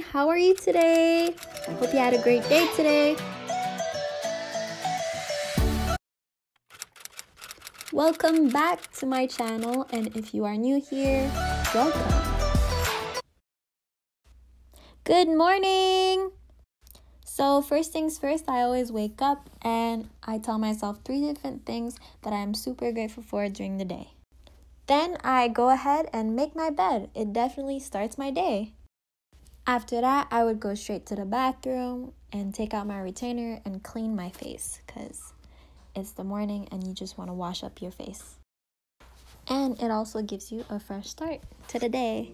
How are you today? I hope you had a great day today. Welcome back to my channel, and if you are new here, welcome. Good morning! So, first things first, I always wake up and I tell myself three different things that I'm super grateful for during the day. Then I go ahead and make my bed. It definitely starts my day. After that, I would go straight to the bathroom and take out my retainer and clean my face because it's the morning and you just want to wash up your face. And it also gives you a fresh start to the day.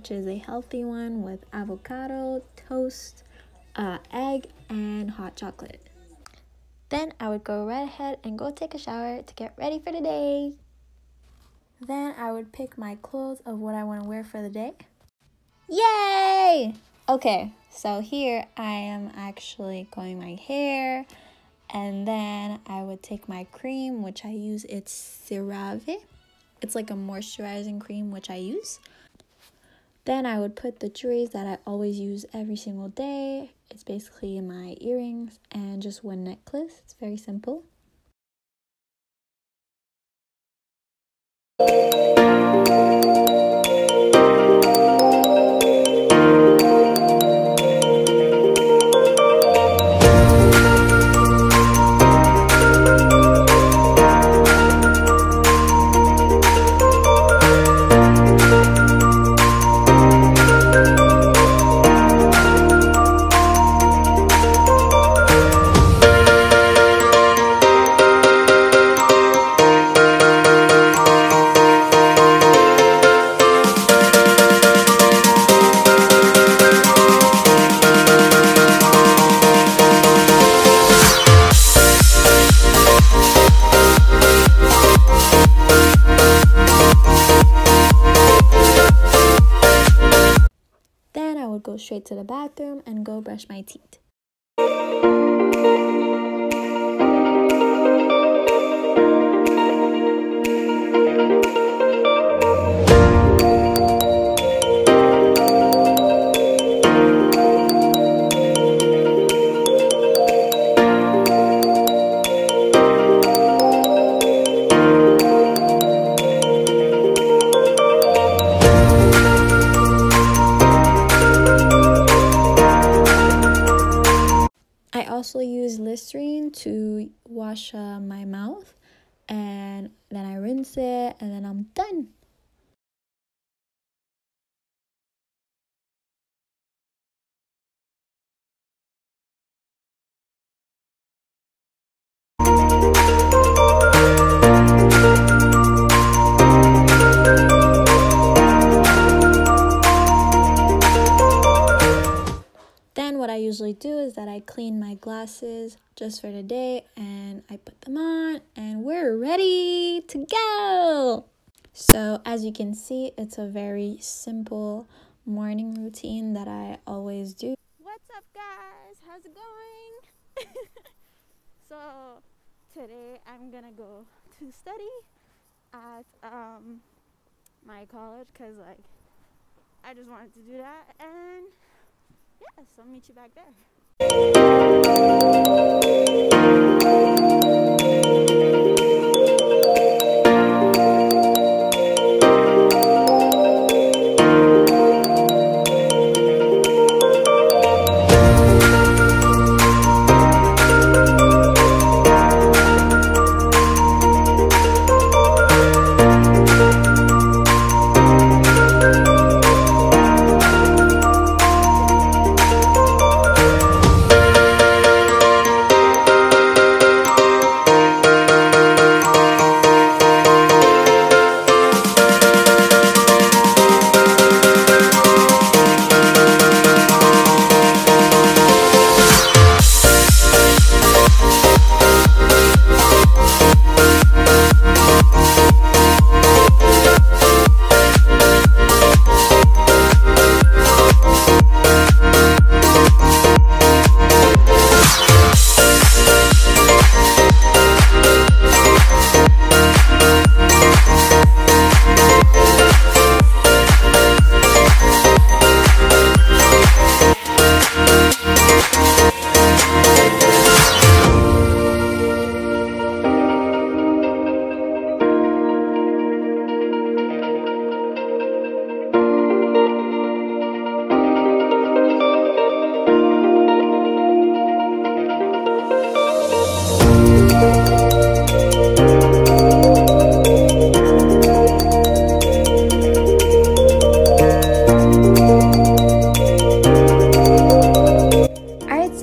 Which is a healthy one with avocado, toast, uh, egg, and hot chocolate. Then I would go right ahead and go take a shower to get ready for the day. Then I would pick my clothes of what I want to wear for the day. Yay! Okay, so here I am actually combing my hair, and then I would take my cream, which I use. It's CeraVe. It's like a moisturizing cream, which I use. Then I would put the jewelries that I always use every single day. It's basically my earrings and just one necklace. It's very simple. Straight to the bathroom and go brush my teeth. Listerine to wash uh, my mouth and then I rinse it and then I'm done. Usually do is that I clean my glasses just for the day and I put them on and we're ready to go. So as you can see, it's a very simple morning routine that I always do. What's up, guys? How's it going? so, today I'm gonna go to study at um, my college because, like, I just wanted to do that. And yeah, so I'll meet you back there.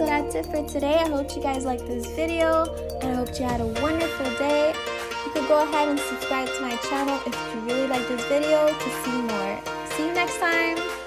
that's it for today. I hope you guys liked this video, and I hope you had a wonderful day. You could go ahead and subscribe to my channel if you really like this video to see more. See you next time!